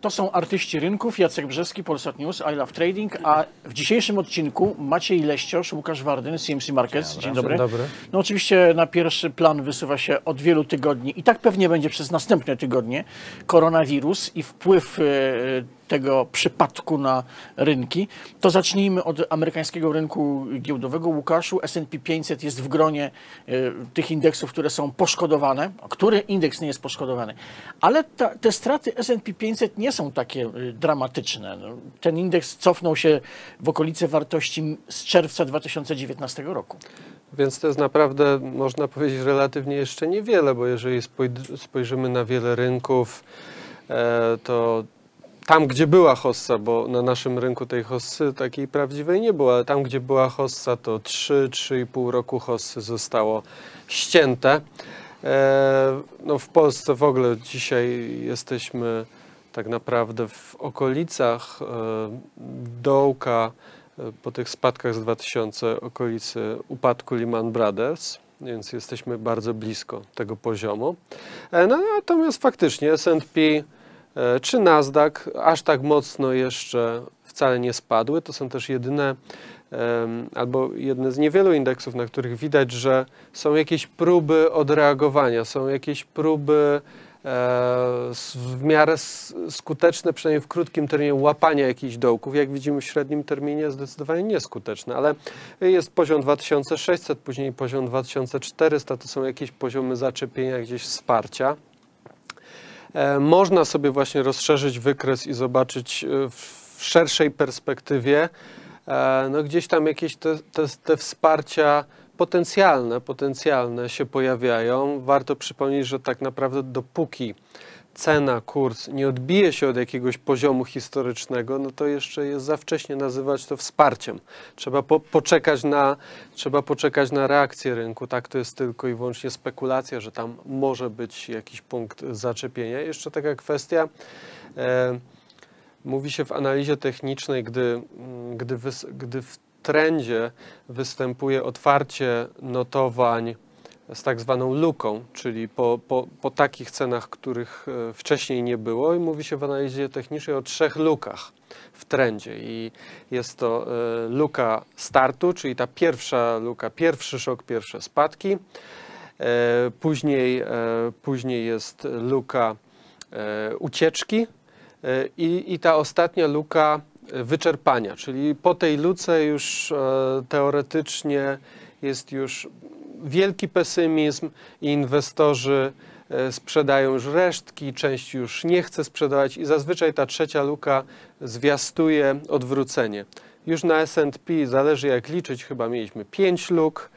To są artyści rynków, Jacek Brzeski, Polsat News, I Love Trading, a w dzisiejszym odcinku Maciej Leściosz, Łukasz Wardyn, CMC Markets. Dzień dobry. Dzień dobry. No oczywiście na pierwszy plan wysuwa się od wielu tygodni i tak pewnie będzie przez następne tygodnie koronawirus i wpływ e, tego przypadku na rynki. To zacznijmy od amerykańskiego rynku giełdowego. Łukaszu, S&P 500 jest w gronie e, tych indeksów, które są poszkodowane. Który indeks nie jest poszkodowany? Ale ta, te straty S&P 500 nie są takie e, dramatyczne. No, ten indeks cofnął się w okolice wartości z czerwca 2019 roku. Więc to jest naprawdę, można powiedzieć, relatywnie jeszcze niewiele, bo jeżeli spoj- spojrzymy na wiele rynków, e, to tam, gdzie była hossa, bo na naszym rynku tej hossy takiej prawdziwej nie było, ale tam, gdzie była hossa, to 3-3,5 roku hossy zostało ścięte. E, no w Polsce w ogóle dzisiaj jesteśmy tak naprawdę w okolicach e, dołka e, po tych spadkach z 2000 okolicy upadku Lehman Brothers, więc jesteśmy bardzo blisko tego poziomu. No, natomiast faktycznie S&P czy Nasdaq aż tak mocno jeszcze wcale nie spadły. To są też jedyne albo jedne z niewielu indeksów, na których widać, że są jakieś próby odreagowania, są jakieś próby e, w miarę skuteczne, przynajmniej w krótkim terminie, łapania jakichś dołków. Jak widzimy w średnim terminie zdecydowanie nieskuteczne, ale jest poziom 2600, później poziom 2400, to są jakieś poziomy zaczepienia, gdzieś wsparcia. E, Można sobie właśnie rozszerzyć wykres i zobaczyć e, w szerszej perspektywie, e, no gdzieś tam jakieś te, te, te wsparcia potencjalne, potencjalne się pojawiają. Warto przypomnieć, że tak naprawdę dopóki cena, kurs nie odbije się od jakiegoś poziomu historycznego, no to jeszcze jest za wcześnie nazywać to wsparciem. Trzeba po, poczekać, na, trzeba poczekać na reakcję rynku. Tak, to jest tylko i wyłącznie spekulacja, że tam może być jakiś punkt zaczepienia. Jeszcze taka kwestia. E, Mówi się w analizie technicznej, gdy, mm, gdy, wys, gdy w trendzie występuje otwarcie notowań z tak zwaną luką, czyli po, po, po takich cenach, których e, wcześniej nie było, i mówi się w analizie technicznej o trzech lukach w trendzie. I jest to e, luka startu, czyli ta pierwsza luka, pierwszy szok, pierwsze spadki. E, Później, później jest luka ucieczki, I, I ta ostatnia luka wyczerpania, czyli po tej luce już teoretycznie jest już wielki pesymizm i inwestorzy e, sprzedają już resztki, część już nie chce sprzedawać i zazwyczaj ta trzecia luka zwiastuje odwrócenie. Już na S&P zależy jak liczyć, chyba mieliśmy 5 luk,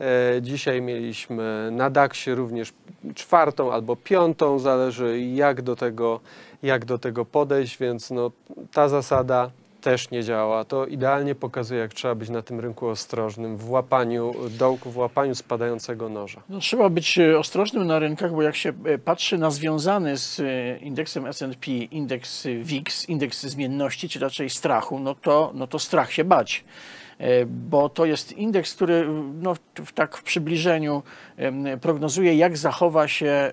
E, Dzisiaj mieliśmy na DAX-ie również czwartą albo piątą, zależy jak do tego, jak do tego podejść, więc no, ta zasada też nie działa. To idealnie pokazuje, jak trzeba być na tym rynku ostrożnym w łapaniu dołku, w łapaniu spadającego noża. No, trzeba być e, ostrożnym na rynkach, bo jak się e, patrzy na związany z e, indeksem S&P indeks WIX, indeks zmienności, czy raczej strachu, no to, no to strach się bać. Bo to jest indeks, który no, w, tak w przybliżeniu prognozuje, jak zachowa się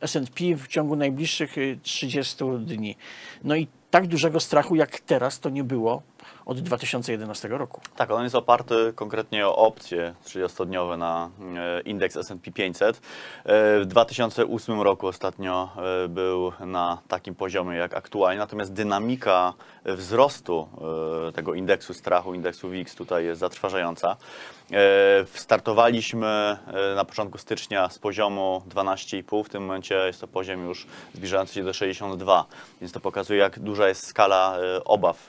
S&P w ciągu najbliższych e, 30 dni. No i tak dużego strachu jak teraz to nie było od 2011 roku. Tak, on jest oparty konkretnie o opcje 30-dniowe na e, indeks S&P 500. E, W 2008 roku ostatnio e, był na takim poziomie jak aktualnie, natomiast dynamika wzrostu tego indeksu strachu, indeksu WIX tutaj jest zatrważająca. Startowaliśmy na początku stycznia z poziomu 12,5, w tym momencie jest to poziom już zbliżający się do 62, więc to pokazuje jak duża jest skala obaw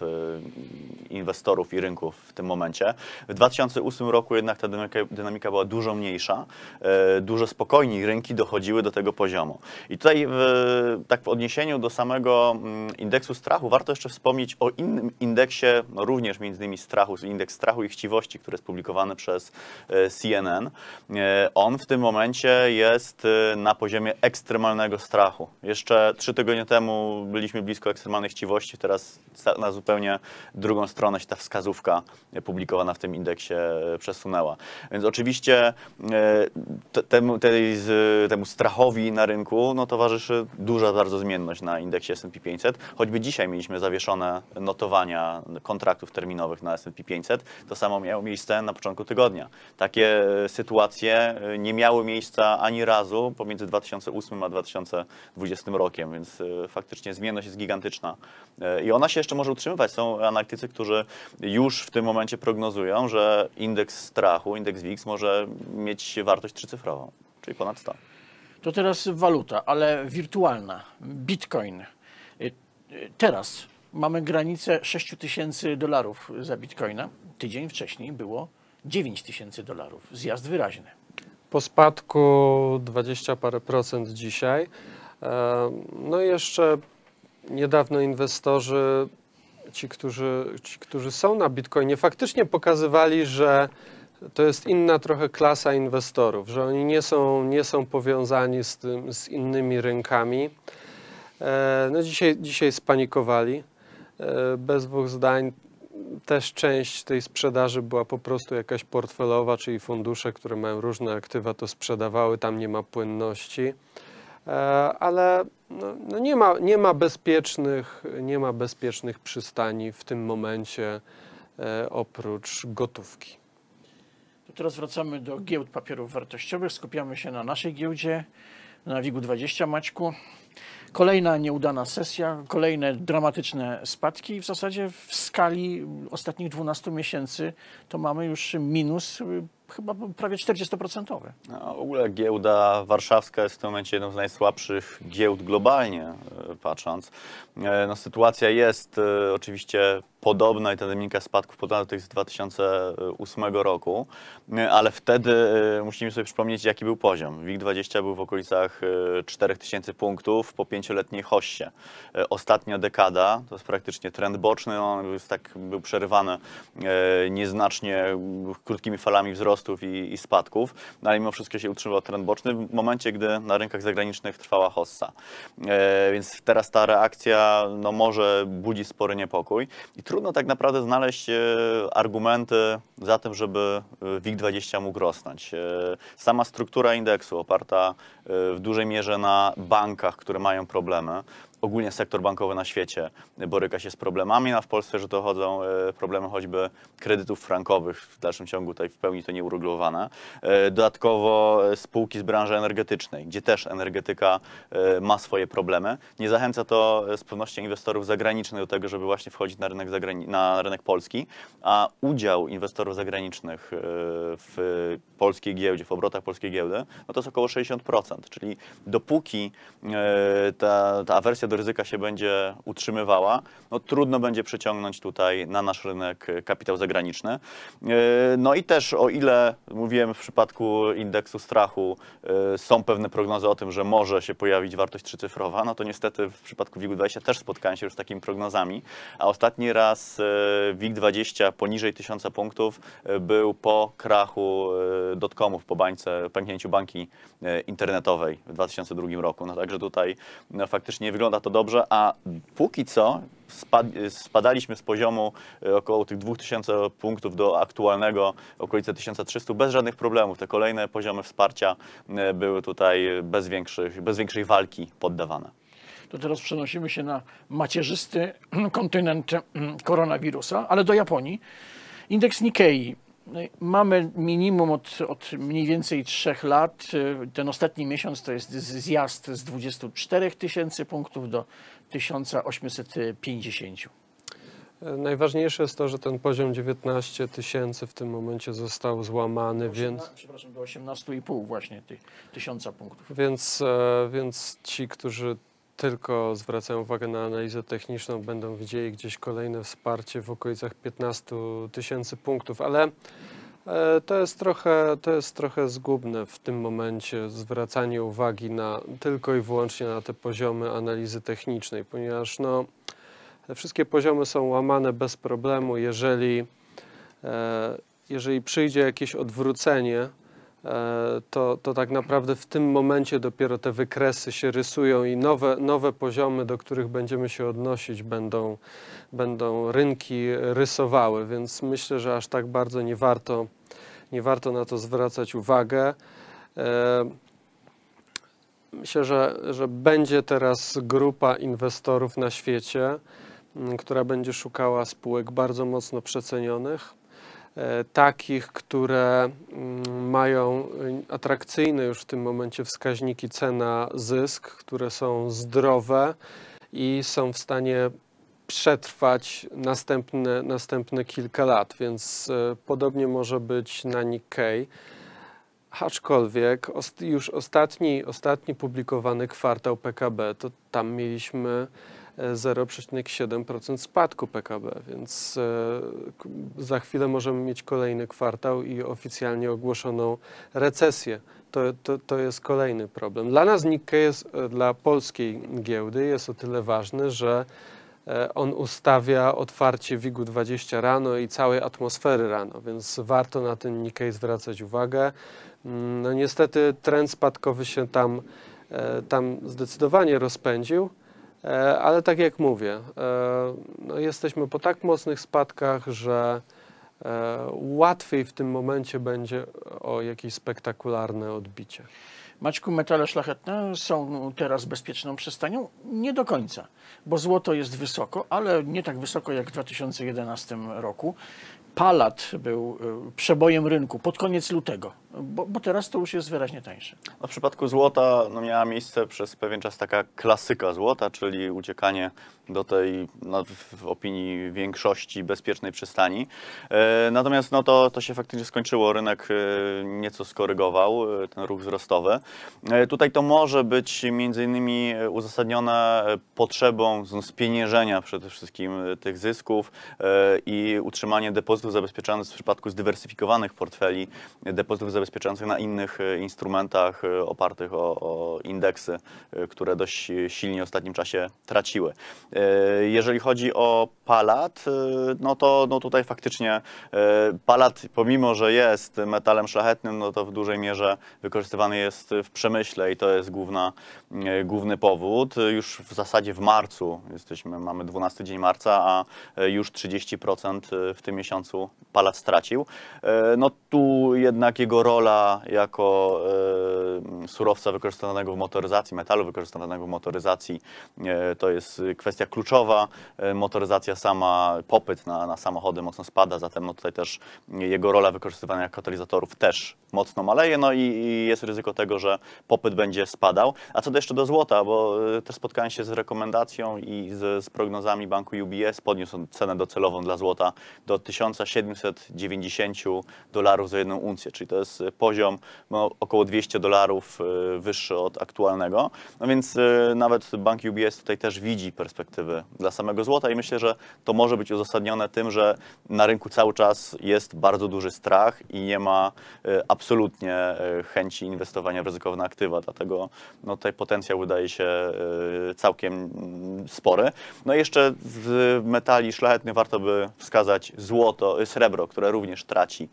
inwestorów i rynków w tym momencie. W 2008 roku jednak ta dynamika, dynamika była dużo mniejsza, e, dużo spokojniej rynki dochodziły do tego poziomu. I tutaj w, tak w odniesieniu do samego mm, indeksu strachu warto jeszcze wspomnieć o innym indeksie, no również między innymi strachu, indeks strachu i chciwości, który jest publikowany przez e, CNN. E, On w tym momencie jest na poziomie ekstremalnego strachu. Jeszcze trzy tygodnie temu byliśmy blisko ekstremalnej chciwości, teraz na zupełnie drugą stronę stronę się ta wskazówka publikowana w tym indeksie przesunęła. Więc oczywiście e, te- temu, tej, temu strachowi na rynku no, towarzyszy duża bardzo zmienność na indeksie S&P 500. Choćby dzisiaj mieliśmy zawieszone notowania kontraktów terminowych na S&P 500, to samo miało miejsce na początku tygodnia. Takie e, sytuacje e, nie miały miejsca ani razu pomiędzy 2008 a 2020 rokiem, więc faktycznie zmienność jest gigantyczna. I ona się jeszcze może utrzymywać. Są analitycy, którzy już w tym momencie prognozują, że indeks strachu, indeks WIX może mieć wartość trzycyfrową, czyli ponad 100. To teraz waluta, ale wirtualna. Bitcoin. Y, Teraz mamy granicę 6 tysięcy dolarów za bitcoina. Tydzień wcześniej było 9 tysięcy dolarów. Zjazd wyraźny. Po spadku 20 parę procent dzisiaj. E, No i jeszcze niedawno inwestorzy, ci którzy, ci, którzy są na Bitcoinie, faktycznie pokazywali, że to jest inna trochę klasa inwestorów, że oni nie są, nie są powiązani z, tym, z innymi rynkami. E, No dzisiaj, dzisiaj spanikowali. E, Bez dwóch zdań też część tej sprzedaży była po prostu jakaś portfelowa, czyli fundusze, które mają różne aktywa, to sprzedawały, tam nie ma płynności. E, Ale no, no nie, ma, nie, ma bezpiecznych, nie ma bezpiecznych przystani w tym momencie e, oprócz gotówki. To teraz wracamy do giełd papierów wartościowych. Skupiamy się na naszej giełdzie, na WIG-20 Maćku. Kolejna nieudana sesja, kolejne dramatyczne spadki. I W zasadzie w skali ostatnich 12 miesięcy to mamy już minus y, chyba prawie 40%. No, w ogóle giełda warszawska jest w tym momencie jedną z najsłabszych giełd globalnie e, patrząc. E, No, sytuacja jest e, oczywiście podobna i ta dynamika spadków tych z 2008 roku, ale wtedy e, musimy sobie przypomnieć, jaki był poziom. WIG20 był w okolicach e, 4000 punktów po pięcioletniej hoście. E, Ostatnia dekada to jest praktycznie trend boczny, on jest tak, był przerywany nieznacznie krótkimi falami wzrostów i, i spadków, no ale mimo wszystko się utrzymywał trend boczny w momencie, gdy na rynkach zagranicznych trwała hossa. Więc teraz ta reakcja no, może budzi spory niepokój i trudno tak naprawdę znaleźć e, argumenty za tym, żeby e, WIG20 mógł rosnąć. E, sama struktura indeksu oparta w dużej mierze na bankach, które mają problemy, ogólnie sektor bankowy na świecie boryka się z problemami, a w Polsce, że dochodzą e, problemy choćby kredytów frankowych, w dalszym ciągu tutaj w pełni to nie uregulowane. E, Dodatkowo e, spółki z branży energetycznej, gdzie też energetyka ma swoje problemy. Nie zachęca to z pewnością inwestorów zagranicznych do tego, żeby właśnie wchodzić na rynek, na rynek polski, a udział inwestorów zagranicznych w polskiej giełdzie, w obrotach polskiej giełdy, no to jest około 60%, czyli dopóki ta, ta awersja do ryzyka się będzie utrzymywała, no trudno będzie przyciągnąć tutaj na nasz rynek e, kapitał zagraniczny. E, No i też o ile mówiłem w przypadku indeksu strachu e, są pewne prognozy o tym, że może się pojawić wartość trzycyfrowa, no to niestety w przypadku WIG-20 też spotkałem się już z takimi prognozami, a ostatni raz e, WIG-20 poniżej 1000 punktów był po krachu dotcomów, po bańce, pęknięciu banki internetowej w 2002 roku. No także tutaj no, faktycznie nie wygląda to dobrze, a póki co spad, spadaliśmy z poziomu e, około tych 2000 punktów do aktualnego okolice 1300 bez żadnych problemów. Te kolejne poziomy wsparcia e, były tutaj bez, bez większej walki poddawane. To teraz przenosimy się na macierzysty kontynent mm, koronawirusa, ale do Japonii. Indeks Nikkei. Mamy minimum od, od mniej więcej trzech lat. Ten ostatni miesiąc to jest zjazd z 24 tysięcy punktów do 1850. E, Najważniejsze jest to, że ten poziom 19 tysięcy w tym momencie został złamany, więc... Przepraszam, do 18,5 właśnie tych tysiąca punktów. Więc, e, więc ci, którzy tylko zwracają uwagę na analizę techniczną, będą widzieli gdzieś kolejne wsparcie w okolicach 15 tysięcy punktów, ale e, to jest, trochę, to jest trochę zgubne w tym momencie zwracanie uwagi na, tylko i wyłącznie na te poziomy analizy technicznej, ponieważ no, te wszystkie poziomy są łamane bez problemu, jeżeli, e, jeżeli przyjdzie jakieś odwrócenie, to, to tak naprawdę w tym momencie dopiero te wykresy się rysują i nowe, nowe poziomy, do których będziemy się odnosić, będą, będą rynki rysowały, więc myślę, że aż tak bardzo nie warto, nie warto na to zwracać uwagę. E, Myślę, że, że będzie teraz grupa inwestorów na świecie, która będzie szukała spółek bardzo mocno przecenionych, e, takich, które mm, mają y, atrakcyjne już w tym momencie wskaźniki cena-zysk, które są zdrowe i są w stanie przetrwać następne, następne kilka lat, więc e, podobnie może być na Nikkei. Aczkolwiek już ostatni, ostatni publikowany kwartał PKB, to tam mieliśmy e, 0,7% spadku PKB, więc e, za chwilę możemy mieć kolejny kwartał i oficjalnie ogłoszoną recesję. To, to, to jest kolejny problem. Dla nas Nikkei jest, e, dla polskiej giełdy jest o tyle ważny, że e, on ustawia otwarcie WIG-20 rano i całej atmosfery rano, więc warto na ten Nikkei zwracać uwagę. Mm, No niestety trend spadkowy się tam, e, tam zdecydowanie rozpędził, e, ale tak jak mówię, e, no jesteśmy po tak mocnych spadkach, że e, łatwiej w tym momencie będzie o jakieś spektakularne odbicie. Maćku, metale szlachetne są teraz bezpieczną przystanią? Nie do końca, bo złoto jest wysoko, ale nie tak wysoko jak w 2011 roku. Palat był y, przebojem rynku pod koniec lutego, bo, bo teraz to już jest wyraźnie tańsze. W przypadku złota no miała miejsce przez pewien czas taka klasyka złota, czyli uciekanie do tej, no, w, opinii większości, bezpiecznej przystani. E, natomiast no, to, to się faktycznie skończyło. Rynek e, nieco skorygował e, ten ruch wzrostowy. E, tutaj to może być między innymi uzasadnione potrzebą spieniężenia przede wszystkim e, tych zysków e, i utrzymanie depozytów zabezpieczonych w przypadku zdywersyfikowanych portfeli, depozytów zabezpieczających na innych e, instrumentach e, opartych o, o indeksy, e, które dość silnie w ostatnim czasie traciły. Jeżeli chodzi o palat, no to no tutaj faktycznie palat, pomimo że jest metalem szlachetnym, no to w dużej mierze wykorzystywany jest w przemyśle i to jest główna, główny powód. Już w zasadzie w marcu, jesteśmy, mamy 12 dzień marca, a już 30% w tym miesiącu palat stracił. No tu jednak jego rola jako e, surowca wykorzystywanego w motoryzacji, metalu wykorzystywanego w motoryzacji, e, to jest kwestia kluczowa. E, Motoryzacja sama, popyt na, na samochody mocno spada, zatem no tutaj też jego rola wykorzystywania katalizatorów też mocno maleje, no i, i jest ryzyko tego, że popyt będzie spadał. A co do jeszcze do złota, bo też spotkałem się z rekomendacją i z, z prognozami banku UBS, podniósł on cenę docelową dla złota do 1790 dolarów za jedną uncję, czyli to jest e, poziom około 200 dolarów e, wyższy od aktualnego. No więc e, nawet bank UBS tutaj też widzi perspektywy dla samego złota i myślę, że to może być uzasadnione tym, że na rynku cały czas jest bardzo duży strach i nie ma absolutnie chęci inwestowania w ryzykowne aktywa, dlatego no, tutaj potencjał wydaje się całkiem mm, spory. No i jeszcze z metali szlachetnych warto by wskazać złoto, srebro, które również traci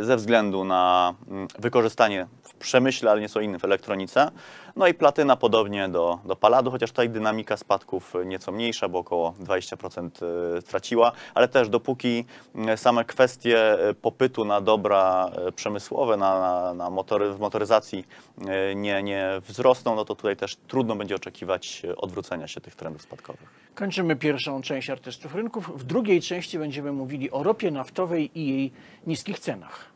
ze względu na mm, wykorzystanie w przemyśle, ale nieco innym w elektronice. No i platyna podobnie do, do paladu, chociaż tutaj dynamika spadków nieco mniejsza, bo około 20% e, straciła, ale też dopóki m, same kwestie e, popytu na dobra e, przemysłowe, na, na, na motory, w motoryzacji e, nie, nie wzrosną, no to tutaj też trudno będzie oczekiwać e, odwrócenia się tych trendów spadkowych. Kończymy pierwszą część artystów rynków. W drugiej części będziemy mówili o ropie naftowej i jej niskich cenach.